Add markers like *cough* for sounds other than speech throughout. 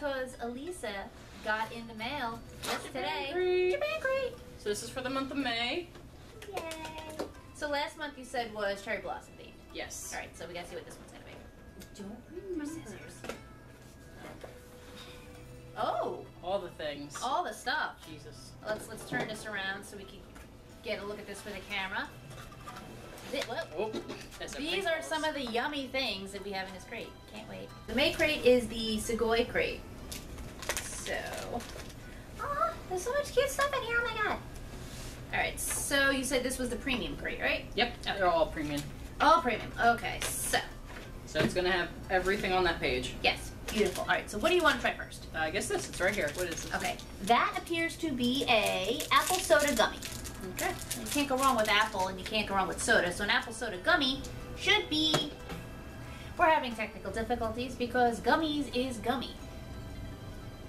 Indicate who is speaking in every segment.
Speaker 1: because Elisa got in the mail just today.
Speaker 2: crate.
Speaker 1: Japan crate!
Speaker 2: So this is for the month of May.
Speaker 1: Yay! So last month you said was cherry blossom themed.
Speaker 2: Yes.
Speaker 1: Alright, so we gotta see what this one's gonna be.
Speaker 2: Don't remember.
Speaker 1: Scissors. Oh!
Speaker 2: All the things.
Speaker 1: All the stuff.
Speaker 2: Jesus.
Speaker 1: Let's let's turn this around so we can get a look at this for the camera. Th-.
Speaker 2: Oh,
Speaker 1: These are some of the yummy things that we have in this crate. Can't wait. The May crate is the Sugoi crate. So, ah, there's so much cute stuff in here. Oh my god! All right, so you said this was the premium crate, right?
Speaker 2: Yep, they're all premium.
Speaker 1: All premium. Okay, so
Speaker 2: So it's gonna have everything on that page.
Speaker 1: yes, beautiful. All right, so what do you want to try first?
Speaker 2: Uh, I guess this. It's right here. What is this?
Speaker 1: Okay, that appears to be a apple soda gummy.
Speaker 2: Okay.
Speaker 1: You can't go wrong with apple, and you can't go wrong with soda. So an apple soda gummy should be. We're having technical difficulties because gummies is gummy.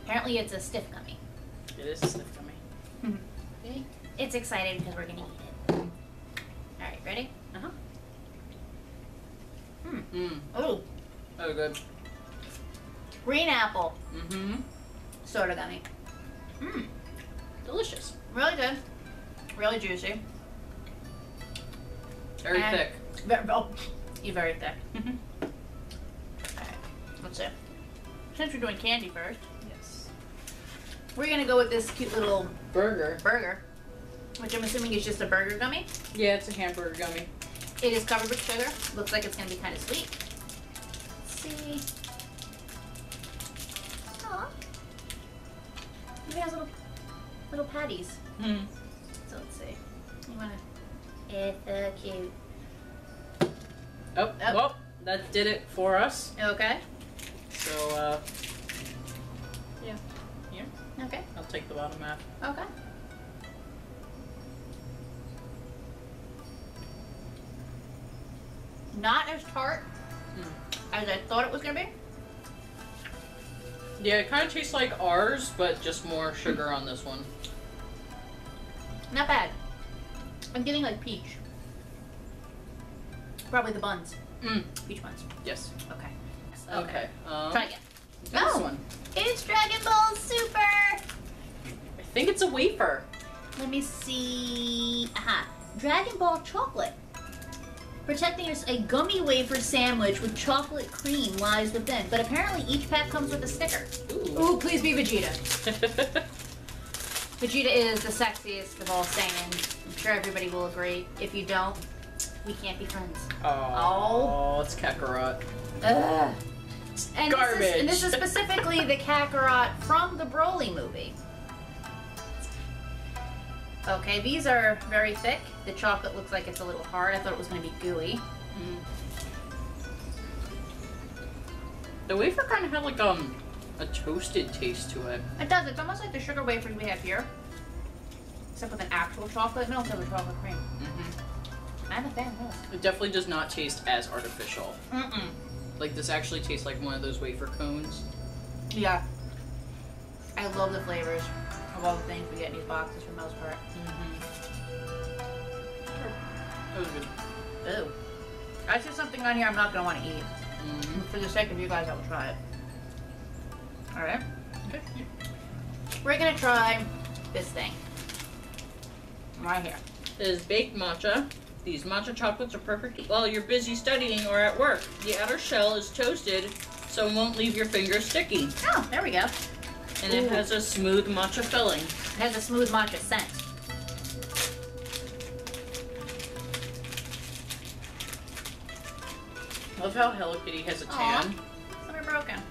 Speaker 1: Apparently, it's a stiff gummy.
Speaker 2: It is a stiff gummy. *laughs*
Speaker 1: Okay. It's exciting because we're gonna eat it. All right, ready?
Speaker 2: Uh huh.
Speaker 1: Hmm.
Speaker 2: Mm.
Speaker 1: Oh,
Speaker 2: Oh, good.
Speaker 1: green apple
Speaker 2: Mm-hmm.
Speaker 1: soda gummy. Mmm,
Speaker 2: Delicious.
Speaker 1: really good. Really juicy.
Speaker 2: Very
Speaker 1: And-
Speaker 2: thick.
Speaker 1: Very, oh, you're very thick.
Speaker 2: Mm-hmm.
Speaker 1: Alright, let's see. Since we're doing candy first,
Speaker 2: Yes.
Speaker 1: we're gonna go with this cute little
Speaker 2: Burger.
Speaker 1: burger, which I'm assuming is just a burger gummy.
Speaker 2: Yeah, it's a hamburger gummy.
Speaker 1: It is covered with sugar. Looks like it's gonna be kind of sweet. Let's see. Aw. Even has little little patties.
Speaker 2: Hmm.
Speaker 1: Wanna? It's cute.
Speaker 2: Oh,
Speaker 1: Oh.
Speaker 2: well, that did it for us.
Speaker 1: Okay.
Speaker 2: So, uh, yeah. Here,
Speaker 1: Okay.
Speaker 2: I'll take the bottom half.
Speaker 1: Okay. Not as tart
Speaker 2: Mm.
Speaker 1: as I thought it was gonna be.
Speaker 2: Yeah, it kind of tastes like ours, but just more sugar on this one.
Speaker 1: Not bad. I'm getting like peach. Probably the buns.
Speaker 2: Mm.
Speaker 1: Peach buns.
Speaker 2: Yes.
Speaker 1: Okay.
Speaker 2: Okay. Um,
Speaker 1: Try again.
Speaker 2: This
Speaker 1: Oh.
Speaker 2: one.
Speaker 1: It's Dragon Ball Super!
Speaker 2: I think it's a wafer.
Speaker 1: Let me see. Aha. Dragon Ball Chocolate. Protecting us a gummy wafer sandwich with chocolate cream lies within. But apparently each pack comes with a sticker.
Speaker 2: Ooh.
Speaker 1: Ooh, please be Vegeta. *laughs* Vegeta is the sexiest of all Saiyans. I'm sure everybody will agree. If you don't, we can't be friends.
Speaker 2: oh. it's Kakarot.
Speaker 1: Ugh. And
Speaker 2: Garbage.
Speaker 1: This is, and this is *laughs* specifically the Kakarot from the Broly movie. Okay, these are very thick. The chocolate looks like it's a little hard. I thought it was going to be gooey.
Speaker 2: The wafer kind of had like um a toasted taste to it.
Speaker 1: It does. It's almost like the sugar wafers we have here, except with an actual chocolate milk with chocolate cream.
Speaker 2: hmm
Speaker 1: I'm a fan of this.
Speaker 2: It definitely does not taste as artificial.
Speaker 1: Mm-mm.
Speaker 2: Like this actually tastes like one of those wafer cones.
Speaker 1: Yeah. I love the flavors of all the things we get in these boxes for the most part.
Speaker 2: Mm-hmm. That was good.
Speaker 1: Ooh. I see something on here I'm not going to want to eat.
Speaker 2: Mm-hmm.
Speaker 1: For the sake of you guys, I will try it. Alright.
Speaker 2: Okay.
Speaker 1: We're gonna try this thing. Right here.
Speaker 2: It is baked matcha. These matcha chocolates are perfect while you're busy studying or at work. The outer shell is toasted so it won't leave your fingers sticky.
Speaker 1: Oh, there we go.
Speaker 2: And it has a smooth matcha filling.
Speaker 1: It has a smooth matcha scent.
Speaker 2: Love how Hello Kitty has a tan.
Speaker 1: Some are broken.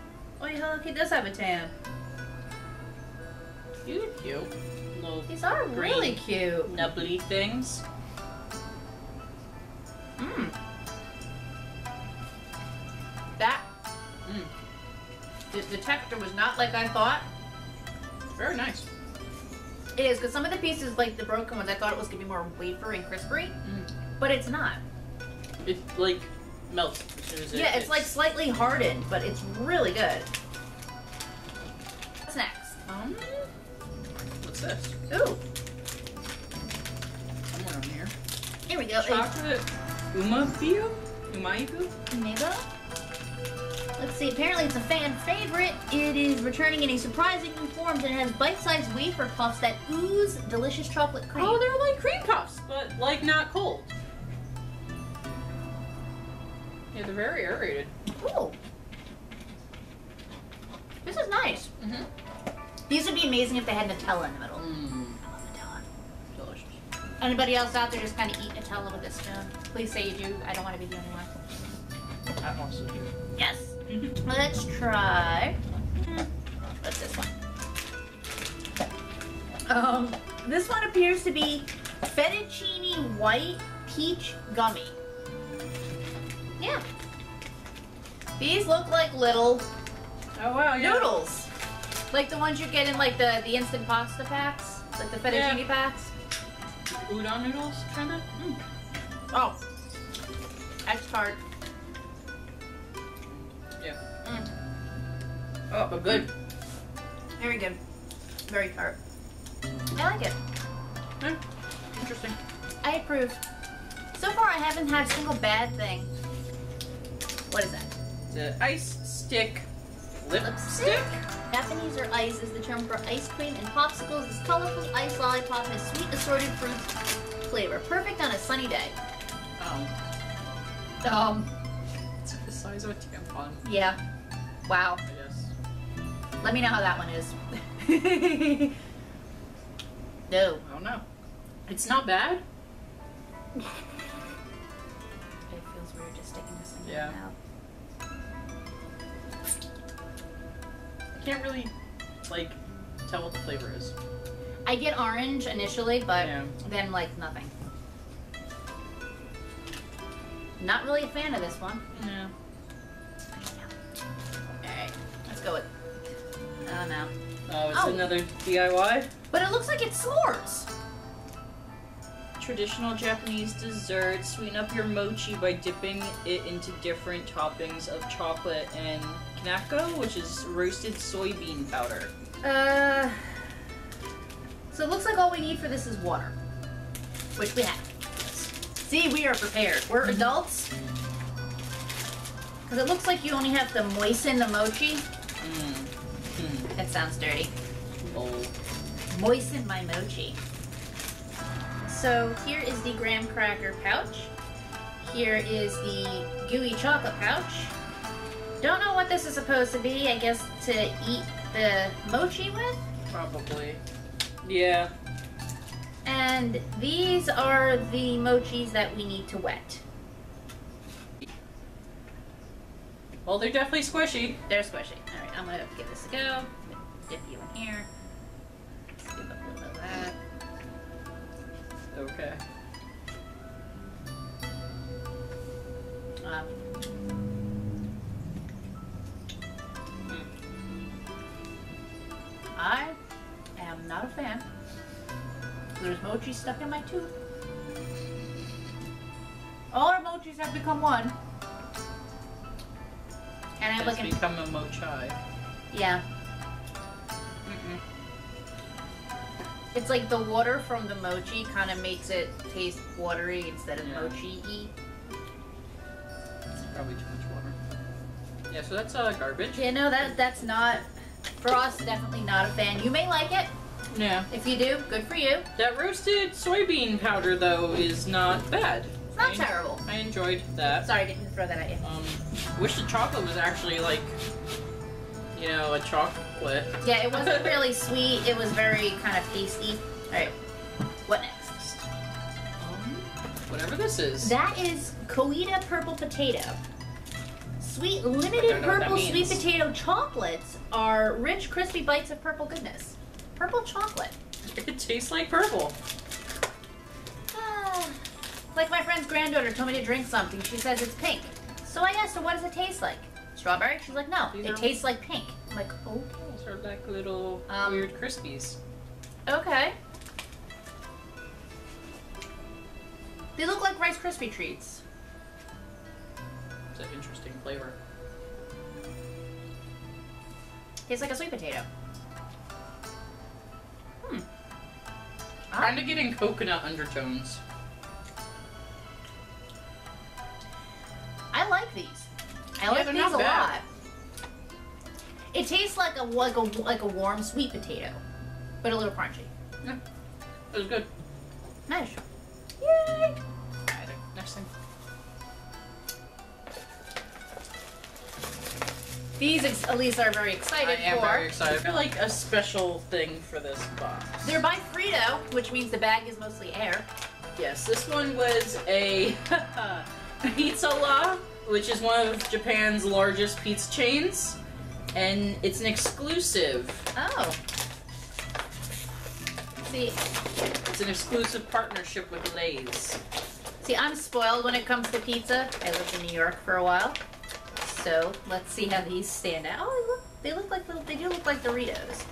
Speaker 1: Oh, yeah, Hello Kitty does have a tan.
Speaker 2: Are cute. Little
Speaker 1: These are really cute.
Speaker 2: nubbly things.
Speaker 1: Mmm. That,
Speaker 2: Mm.
Speaker 1: the, the texture was not like I thought.
Speaker 2: Very nice.
Speaker 1: It is, because some of the pieces, like the broken ones, I thought it was going to be more wafer and crispy,
Speaker 2: Mm.
Speaker 1: but it's not.
Speaker 2: It's like melts as soon as it
Speaker 1: Yeah, it's
Speaker 2: hits.
Speaker 1: like slightly hardened, but it's really good. What's next?
Speaker 2: Um, what's this?
Speaker 1: Ooh,
Speaker 2: Somewhere on here.
Speaker 1: here we go.
Speaker 2: Chocolate umafio? Umaifu?
Speaker 1: Maybe? Let's see, apparently it's a fan favorite. It is returning in a surprising new form and it has bite-sized wafer puffs that ooze delicious chocolate cream.
Speaker 2: Oh, they're like cream puffs, but like not cold. Yeah, they're very aerated.
Speaker 1: Ooh. This is nice.
Speaker 2: Mm-hmm.
Speaker 1: These would be amazing if they had Nutella in the middle.
Speaker 2: Mm,
Speaker 1: I love Nutella.
Speaker 2: delicious.
Speaker 1: Anybody else out there just kind of eat Nutella with a spoon? Please say you do. I don't want to be the only one.
Speaker 2: I want to do.
Speaker 1: Yes. Let's try. What's this one? Um, this one appears to be fettuccine white peach gummy. Yeah. These look like little
Speaker 2: Oh wow, yeah.
Speaker 1: noodles, like the ones you get in like the the instant pasta packs, like the fettuccine
Speaker 2: Yeah.
Speaker 1: packs.
Speaker 2: Udon noodles, kinda. Mm.
Speaker 1: Oh, that's tart.
Speaker 2: Yeah.
Speaker 1: Mm.
Speaker 2: Oh, but good.
Speaker 1: Very good. Very tart. I like it.
Speaker 2: Yeah. Interesting.
Speaker 1: I approve. So far, I haven't had a single bad thing. What is that?
Speaker 2: The ice stick lipstick.
Speaker 1: Lipstick? Japanese or ice is the term for ice cream and popsicles. This colorful ice lollipop has sweet assorted fruit flavor, perfect on a sunny day.
Speaker 2: Um,
Speaker 1: Um,
Speaker 2: it's the size of a tampon,
Speaker 1: yeah. Wow.
Speaker 2: I guess.
Speaker 1: Let me know how that one is. *laughs* *laughs* no.
Speaker 2: I don't know. It's not bad. *laughs* Yeah. I can't really like tell what the flavor is.
Speaker 1: I get orange initially, but
Speaker 2: Yeah.
Speaker 1: then like nothing. Not really a fan of this one.
Speaker 2: Yeah.
Speaker 1: Alright, let's go with. Oh no.
Speaker 2: Oh, it's
Speaker 1: Oh.
Speaker 2: another DIY.
Speaker 1: But it looks like it's s'mores.
Speaker 2: Traditional Japanese dessert. Sweeten up your mochi by dipping it into different toppings of chocolate and kinako, which is roasted soybean powder.
Speaker 1: Uh. So it looks like all we need for this is water, which we have. See, we are prepared. We're adults. Because it looks like you only have to moisten the mochi.
Speaker 2: Mmm. Hmm.
Speaker 1: That sounds dirty.
Speaker 2: Lol.
Speaker 1: Moisten my mochi. So here is the graham cracker pouch. Here is the gooey chocolate pouch. Don't know what this is supposed to be. I guess to eat the mochi with.
Speaker 2: Probably. Yeah.
Speaker 1: And these are the mochis that we need to wet.
Speaker 2: Well, they're definitely squishy.
Speaker 1: They're squishy. All right, I'm gonna give this a go. Mochi stuck in my tooth. All our mochis have become one. And I'm
Speaker 2: It's
Speaker 1: looking.
Speaker 2: become a mochai.
Speaker 1: Yeah.
Speaker 2: Mm-mm.
Speaker 1: It's like the water from the mochi kind of makes it taste watery instead of
Speaker 2: Yeah.
Speaker 1: mochi-y.
Speaker 2: It's probably too much water. Yeah, so that's uh, garbage.
Speaker 1: Yeah, no, that that's not for us. Definitely not a fan. You may like it.
Speaker 2: Yeah.
Speaker 1: If you do, good for you.
Speaker 2: That roasted soybean powder, though, is not bad.
Speaker 1: It's not
Speaker 2: I,
Speaker 1: terrible.
Speaker 2: I enjoyed that.
Speaker 1: Sorry, I didn't throw that at you.
Speaker 2: Um, wish the chocolate was actually like, you know, a chocolate.
Speaker 1: Yeah, it wasn't *laughs* really sweet. It was very kind of pasty. All right, what next?
Speaker 2: Um, whatever this is.
Speaker 1: That is Koita purple potato. Sweet limited
Speaker 2: don't know what that
Speaker 1: purple sweet potato chocolates are rich, crispy bites of purple goodness. Purple chocolate.
Speaker 2: It tastes like purple.
Speaker 1: Ah, like my friend's granddaughter told me to drink something. She says it's pink. So I asked her, what does it taste like? Strawberry? She's like, no,
Speaker 2: These
Speaker 1: it tastes like pink. I'm like, oh,
Speaker 2: Sort of like little
Speaker 1: Um,
Speaker 2: weird crispies.
Speaker 1: okay. They look like Rice Krispie treats.
Speaker 2: It's an interesting flavor.
Speaker 1: Tastes like a sweet potato.
Speaker 2: Kind of getting coconut undertones.
Speaker 1: I like these. I
Speaker 2: Yeah,
Speaker 1: like these a
Speaker 2: bad.
Speaker 1: lot. It tastes like a like a like a warm sweet potato, but a little crunchy.
Speaker 2: It was good.
Speaker 1: These ex- at least are very excited
Speaker 2: I
Speaker 1: excited
Speaker 2: am
Speaker 1: for.
Speaker 2: very excited. I feel like a special thing for this box.
Speaker 1: They're by Frito, which means the bag is mostly air.
Speaker 2: Yes, this one was a *laughs* Pizza La, which is one of Japan's largest pizza chains, and it's an exclusive.
Speaker 1: Oh. See,
Speaker 2: It's an exclusive partnership with Lay's.
Speaker 1: see, I'm spoiled when it comes to pizza. I lived in New York for a while, so let's see how these stand out. Oh, look, they look like little. They do look like Doritos.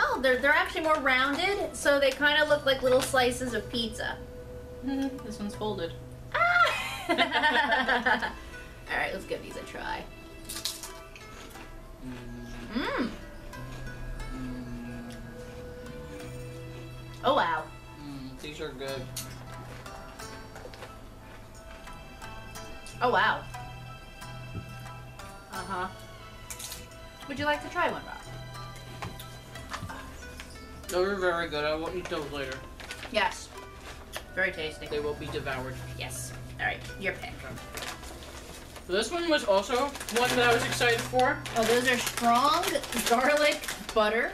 Speaker 1: Oh, they're they're actually more rounded, so they kind of look like little slices of pizza.
Speaker 2: this one's folded.
Speaker 1: Ah! *laughs* All right, let's give these a try. Mmm. Oh wow.
Speaker 2: Mm, these are good.
Speaker 1: Oh wow. Uh huh. Would you like to try one, Rob?
Speaker 2: Those are very good. I will eat those later.
Speaker 1: Yes. Very tasty.
Speaker 2: They will be devoured.
Speaker 1: Yes. All right, your pick.
Speaker 2: This one was also one that I was excited for.
Speaker 1: Oh, those are strong garlic butter.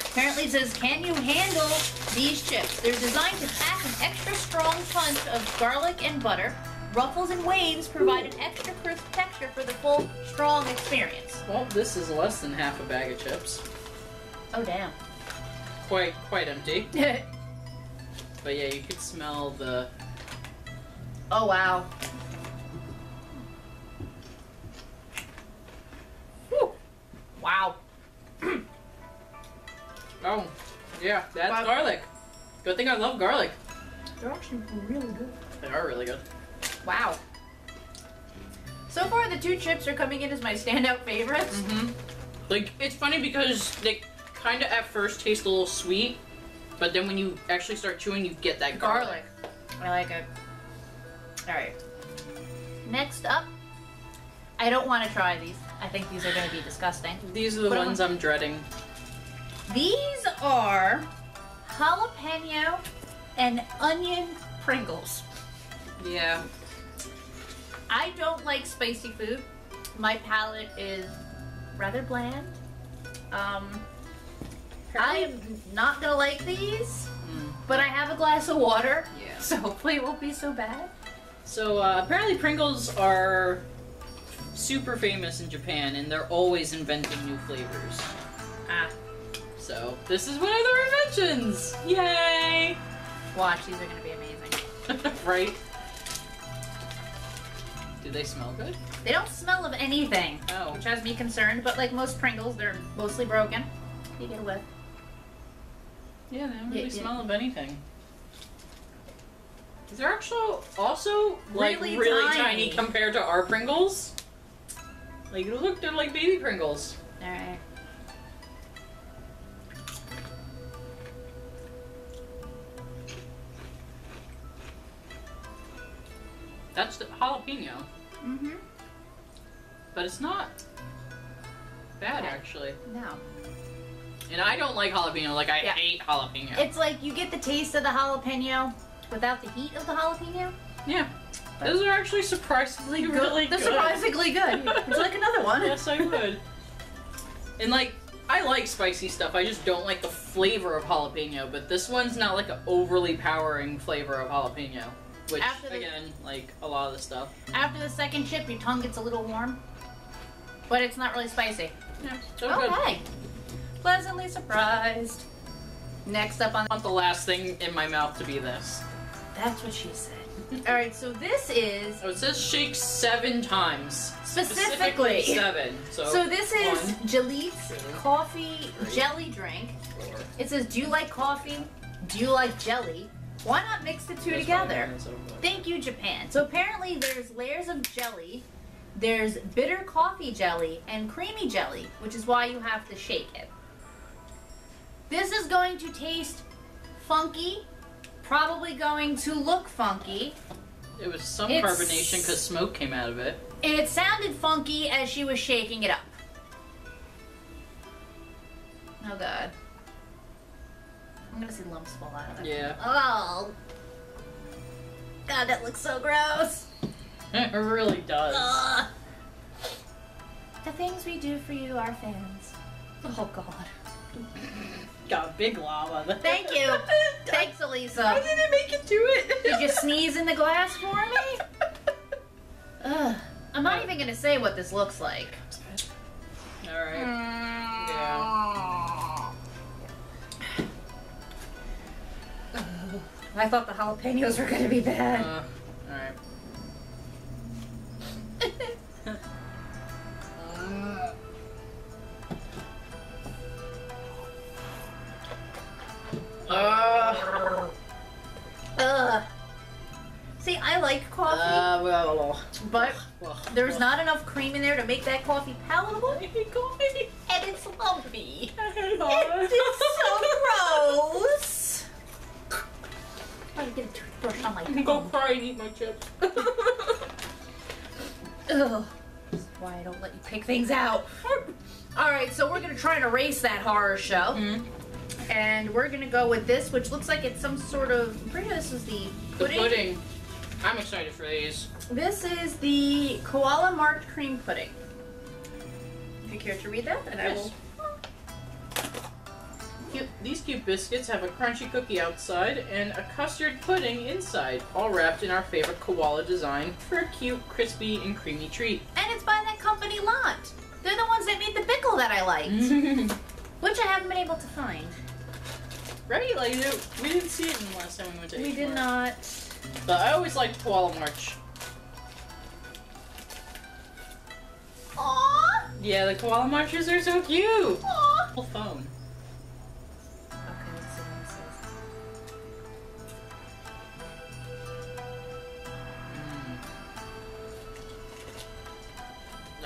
Speaker 1: Apparently it says, can you handle these chips? They're designed to pack an extra strong punch of garlic and butter. Ruffles and waves provide an extra texture for the full, strong experience.
Speaker 2: Well, this is less than half a bag of chips.
Speaker 1: Oh, damn.
Speaker 2: Quite, quite empty. *laughs* But yeah, you could smell the.
Speaker 1: oh, wow. Whew. Wow. *clears throat*
Speaker 2: Oh, yeah, that's
Speaker 1: Wow.
Speaker 2: garlic. Good thing I love garlic.
Speaker 1: They're actually really good.
Speaker 2: They are really good.
Speaker 1: Wow. So far, the two chips are coming in as my standout favorites.
Speaker 2: Mm-hmm. Like it's funny because they kind of at first taste a little sweet, but then when you actually start chewing, you get that garlic.
Speaker 1: Garlic. I like it. Alright. Next up, I don't want to try these. I think these are going to be disgusting.
Speaker 2: These are the
Speaker 1: What
Speaker 2: ones I'm dreading.
Speaker 1: These are jalapeno and onion Pringles.
Speaker 2: Yeah.
Speaker 1: I don't like spicy food. My palate is rather bland. Um, I'm not gonna like these,
Speaker 2: Mm.
Speaker 1: but I have a glass of water,
Speaker 2: Yeah. *laughs*
Speaker 1: so hopefully it won't be so bad.
Speaker 2: So uh, apparently Pringles are super famous in Japan, and they're always inventing new flavors.
Speaker 1: Ah,
Speaker 2: So this is one of their inventions. Yay!
Speaker 1: watch, these are gonna be amazing. *laughs*
Speaker 2: right? Do they smell good?
Speaker 1: They don't smell of anything,
Speaker 2: Oh.
Speaker 1: which has me concerned, but like most Pringles, they're mostly broken. You get a whiff.
Speaker 2: Yeah, they don't really
Speaker 1: yeah.
Speaker 2: smell of anything. They're actually also like
Speaker 1: Really
Speaker 2: really,
Speaker 1: tiny.
Speaker 2: tiny. compared to our Pringles. Like look, they're like baby Pringles.
Speaker 1: Alright.
Speaker 2: That's the jalapeno,
Speaker 1: Mm-hmm.
Speaker 2: but it's not bad
Speaker 1: Okay.
Speaker 2: actually.
Speaker 1: No.
Speaker 2: And I don't like jalapeno. Like I
Speaker 1: Yeah.
Speaker 2: hate jalapeno.
Speaker 1: It's like you get the taste of the jalapeno without the heat of the jalapeno.
Speaker 2: yeah, those are actually surprisingly really
Speaker 1: They're
Speaker 2: good.
Speaker 1: surprisingly good. *laughs* Would you like another one?
Speaker 2: yes, I would. and like, I like spicy stuff. I just don't like the flavor of jalapeno. But this one's not like an overly powering flavor of jalapeno. Which,
Speaker 1: After the-
Speaker 2: again, like a lot of the stuff.
Speaker 1: After the second chip, your tongue gets a little warm, but it's not really spicy.
Speaker 2: Yeah, so good.
Speaker 1: okay. Pleasantly surprised. Next up on
Speaker 2: I want the last thing in my mouth to be this.
Speaker 1: That's what she said. *laughs* All right, so this is
Speaker 2: So it says shake seven times.
Speaker 1: specifically.
Speaker 2: seven. So,
Speaker 1: So this is Jalit's coffee
Speaker 2: three.
Speaker 1: jelly drink.
Speaker 2: four.
Speaker 1: It says, "Do you like coffee? Do you like jelly? Why not mix the two
Speaker 2: That's
Speaker 1: together?"
Speaker 2: fine, that's okay.
Speaker 1: Thank you, Japan. So apparently, there's layers of jelly. There's bitter coffee jelly and creamy jelly, which is why you have to shake it. This is going to taste funky, probably going to look funky,
Speaker 2: It was some
Speaker 1: It's-
Speaker 2: carbonation because smoke came out of it.
Speaker 1: and it sounded funky as she was shaking it up. Oh god. I'm gonna see lumps fall out of it.
Speaker 2: Yeah.
Speaker 1: Oh. God, that looks so gross.
Speaker 2: it really does.
Speaker 1: Ugh. The things we do for you, our fans. Oh god.
Speaker 2: Got big lava. *laughs*
Speaker 1: Thank you. Thanks,
Speaker 2: How
Speaker 1: Elisa.
Speaker 2: did it make it to it?
Speaker 1: Did you sneeze in the glass for me? *laughs* Ugh. I'm not even gonna say what this looks like.
Speaker 2: Alright. Mm.
Speaker 1: I thought the jalapenos were gonna be bad.
Speaker 2: Uh, alright. *laughs* Uh,
Speaker 1: Ugh. See, I like coffee,
Speaker 2: uh, well,
Speaker 1: but there's not enough cream in there to make that coffee palatable, *laughs*
Speaker 2: coffee.
Speaker 1: and it's lumpy.
Speaker 2: It's
Speaker 1: It's so gross. I toothbrush on my
Speaker 2: Go cry and eat my chips.
Speaker 1: Ugh. This is why I don't let you pick things out. All right, so we're gonna try and erase that horror show,
Speaker 2: Mhm.
Speaker 1: and we're gonna go with this, which looks like it's some sort of. I'm pretty sure this is the
Speaker 2: The
Speaker 1: pudding.
Speaker 2: pudding. I'm excited for these.
Speaker 1: This is the koala March cream pudding. If you care to read that, and I
Speaker 2: Yes.
Speaker 1: will.
Speaker 2: These cute biscuits have a crunchy cookie outside and a custard pudding inside, all wrapped in our favorite koala design for a cute, crispy, and creamy treat.
Speaker 1: And it's by that company Lot. They're the ones that made the pickle that I liked, *laughs* which I haven't been able to find.
Speaker 2: right? Like, we didn't see it in the last time we went to
Speaker 1: We did not.
Speaker 2: But I always liked Koala March.
Speaker 1: Aww.
Speaker 2: Yeah, the Koala Marches are so cute!
Speaker 1: Aww.
Speaker 2: Phone.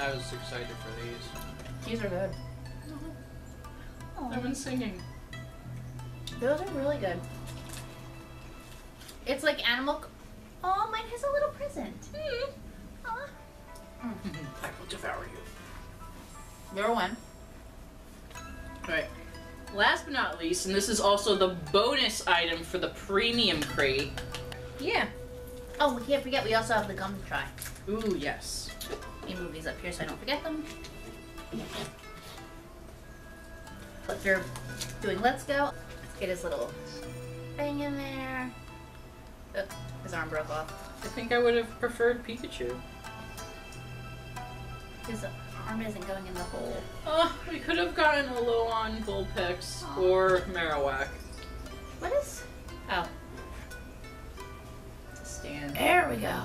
Speaker 2: I was excited for these.
Speaker 1: These are good.
Speaker 2: I've been singing.
Speaker 1: Those are really good. It's like animal. Oh, mine has a little present. Hmm. Aw. *laughs*
Speaker 2: I will devour you.
Speaker 1: You're one.
Speaker 2: Alright. Last but not least, and this is also the bonus item for the premium crate.
Speaker 1: Yeah. Oh, we can't forget. We also have the gum to try.
Speaker 2: Ooh, yes.
Speaker 1: Move these up here so I don't forget them. If you're doing Let's Go, let's get his little thing in there. Oh, his arm broke off.
Speaker 2: I think I would have preferred Pikachu.
Speaker 1: His arm isn't going in the hole.
Speaker 2: Oh, we could have gotten Alolan, Vulpix, or Marowak.
Speaker 1: What is? Oh,
Speaker 2: stand.
Speaker 1: there we go.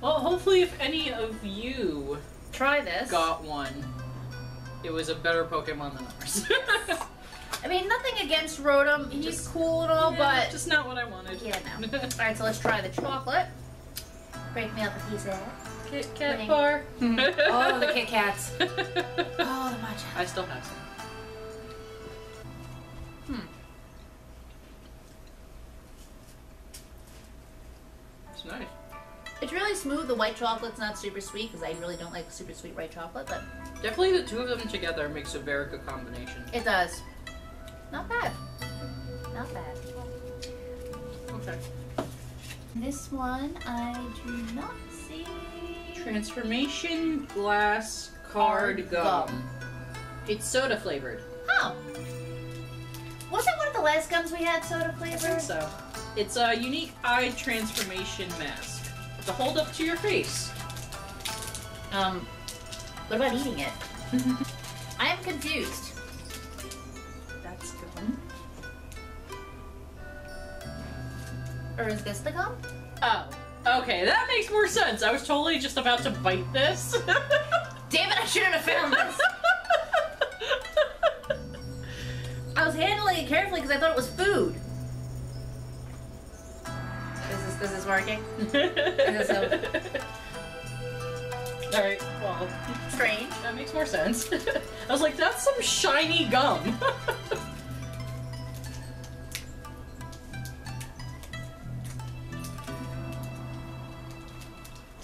Speaker 2: Well, hopefully, if any of you
Speaker 1: Try this.
Speaker 2: got one, it was a better Pokemon than ours. *laughs*
Speaker 1: I mean, nothing against Rotom. He's
Speaker 2: Just-
Speaker 1: cool and all,
Speaker 2: Yeah,
Speaker 1: but
Speaker 2: just not what I wanted.
Speaker 1: yeah, no. *laughs* All right, so let's try the chocolate. Break me up a piece of that.
Speaker 2: Kit Kat
Speaker 1: Pudding.
Speaker 2: bar. *laughs*
Speaker 1: Oh, the Kit Kats. Oh, the matcha.
Speaker 2: I still have some.
Speaker 1: Smooth. The white chocolate's not super sweet because I really don't like super sweet white chocolate, but
Speaker 2: Definitely the two of them together makes a very good combination.
Speaker 1: it does. Not bad. Not bad.
Speaker 2: Okay.
Speaker 1: This one I do not see.
Speaker 2: Transformation glass card gum.
Speaker 1: gum.
Speaker 2: It's soda flavored.
Speaker 1: Oh. Wasn't one of the last gums we had soda flavored?
Speaker 2: I think so. It's a unique eye transformation mask to hold up to your face.
Speaker 1: Um, what about eating it? *laughs* I am confused.
Speaker 2: That's gum.
Speaker 1: Or is this the gum?
Speaker 2: Oh. Okay, that makes more sense. I was totally just about to bite this. *laughs*
Speaker 1: Damn it, I shouldn't have found this. *laughs* I was handling it carefully because I thought it was food. Is this, this is working? *laughs* *laughs*
Speaker 2: Alright, well,
Speaker 1: Strange. *laughs*
Speaker 2: that makes more sense. I was like, that's some shiny gum.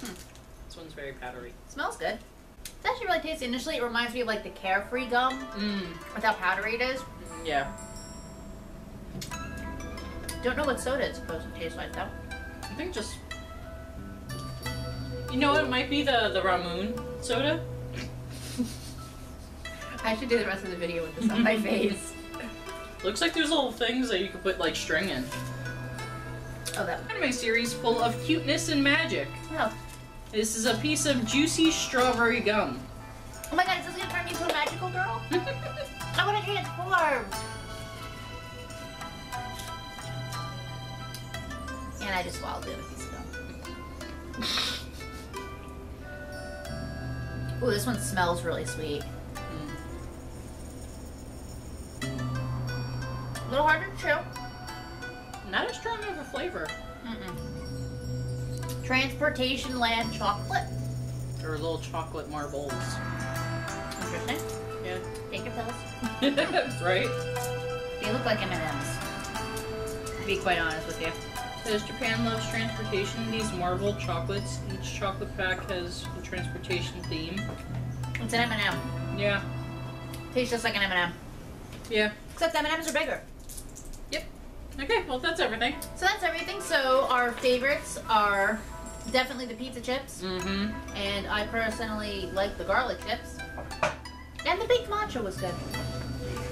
Speaker 2: Hmm. This one's very powdery.
Speaker 1: Smells good. That actually really tasty. Initially, it reminds me of like the carefree gum
Speaker 2: Mm.
Speaker 1: with how powdery it is.
Speaker 2: Yeah.
Speaker 1: Don't know what soda it's supposed to taste like though.
Speaker 2: I think just. You know, it might be the the Ramune soda.
Speaker 1: I should do the rest of the video with this on my *laughs* face.
Speaker 2: Looks like there's little things that you could put like string in.
Speaker 1: Oh, that.
Speaker 2: Anime series full of cuteness and magic.
Speaker 1: Oh.
Speaker 2: This is a piece of juicy strawberry gum.
Speaker 1: oh my god, is this gonna turn me into a magical girl? *laughs* I want to transform. And I just swallowed the other piece. Ooh, this one smells really sweet. A little harder to chew.
Speaker 2: Not as strong of a flavor.
Speaker 1: Mm-mm. Transportation Land chocolate.
Speaker 2: Or little chocolate marbles.
Speaker 1: Interesting.
Speaker 2: Yeah.
Speaker 1: Take your pills.
Speaker 2: right?
Speaker 1: They look like M&Ms. To be quite honest with you.
Speaker 2: Says Japan loves transportation. These marble chocolates. Each chocolate pack has a transportation theme.
Speaker 1: It's an M&M.
Speaker 2: Yeah.
Speaker 1: Tastes just like an M&M.
Speaker 2: Yeah.
Speaker 1: Except M&Ms are bigger. Yep.
Speaker 2: Okay, well that's everything.
Speaker 1: So that's everything. So our favorites are definitely the pizza chips,
Speaker 2: Mm-hmm.
Speaker 1: and I personally like the garlic chips. And the baked matcha was good.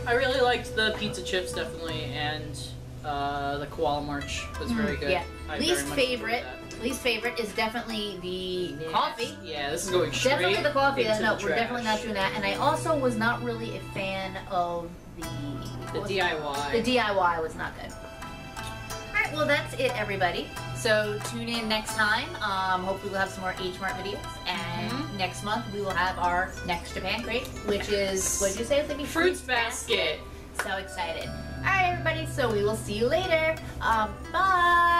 Speaker 2: I really liked the pizza chips definitely, and uh, the koala march was very
Speaker 1: Mm,
Speaker 2: good.
Speaker 1: yeah.
Speaker 2: I
Speaker 1: Least favorite, least favorite is definitely the
Speaker 2: that.
Speaker 1: coffee.
Speaker 2: Yeah, this is going straight.
Speaker 1: Definitely the coffee. no,
Speaker 2: the
Speaker 1: we're definitely not doing that. And I also was not really a fan of the
Speaker 2: The DIY.
Speaker 1: The DIY was not good. Alright, well that's it everybody. So tune in next time. Um, hopefully we'll have some more H Mart videos. And
Speaker 2: Mhm.
Speaker 1: next month we will have our next Japan crate, which is what did you say It's gonna be?
Speaker 2: Fruits basket.
Speaker 1: So excited. Alright everybody, so we will see you later. Um, bye.